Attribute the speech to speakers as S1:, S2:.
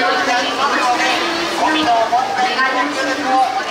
S1: よろしくお願いします。